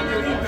Obrigado.